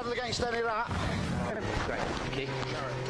paddle against any of that. Great.